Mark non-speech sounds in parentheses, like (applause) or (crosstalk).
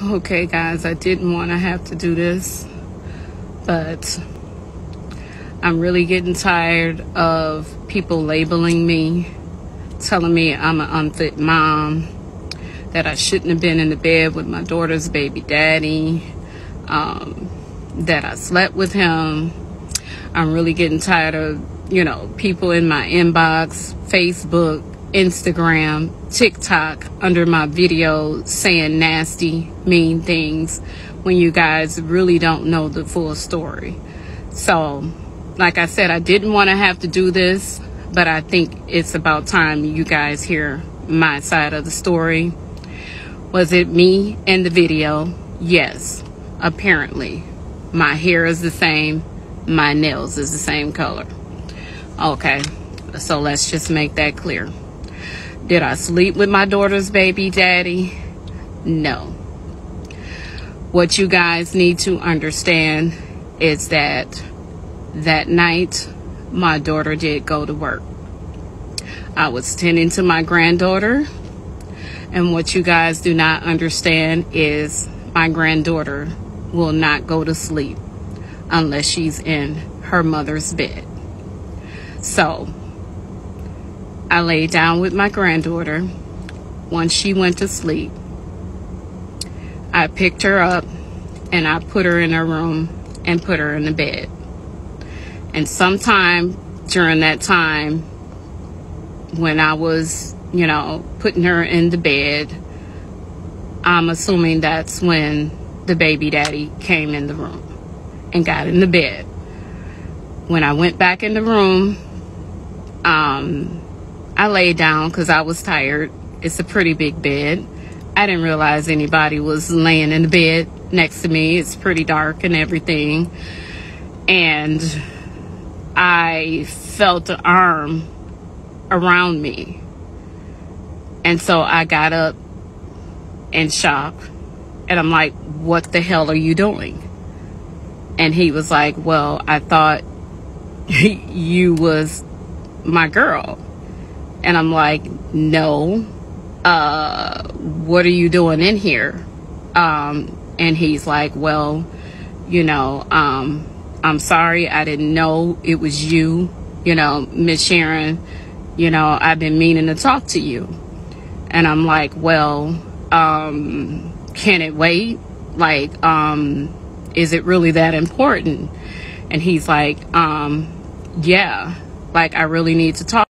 Okay, guys, I didn't want to have to do this, but I'm really getting tired of people labeling me, telling me I'm an unfit mom, that I shouldn't have been in the bed with my daughter's baby daddy, um, that I slept with him. I'm really getting tired of, you know, people in my inbox, Facebook, Instagram, TikTok under my video saying nasty, mean things when you guys really don't know the full story. So, like I said, I didn't want to have to do this, but I think it's about time you guys hear my side of the story. Was it me in the video? Yes, apparently. My hair is the same, my nails is the same color. Okay, so let's just make that clear. Did I sleep with my daughter's baby daddy? No. What you guys need to understand is that that night my daughter did go to work. I was tending to my granddaughter. And what you guys do not understand is my granddaughter will not go to sleep unless she's in her mother's bed. So I laid down with my granddaughter. Once she went to sleep, I picked her up and I put her in her room and put her in the bed. And sometime during that time, when I was, you know, putting her in the bed, I'm assuming that's when the baby daddy came in the room and got in the bed. When I went back in the room, um, I laid down because I was tired. It's a pretty big bed. I didn't realize anybody was laying in the bed next to me. It's pretty dark and everything. And I felt an arm around me. And so I got up in shock. And I'm like, what the hell are you doing? And he was like, well, I thought (laughs) you was my girl. And I'm like, no, uh, what are you doing in here? Um, and he's like, well, you know, um, I'm sorry. I didn't know it was you. You know, Miss Sharon, you know, I've been meaning to talk to you. And I'm like, well, um, can it wait? Like, um, is it really that important? And he's like, um, yeah, like I really need to talk.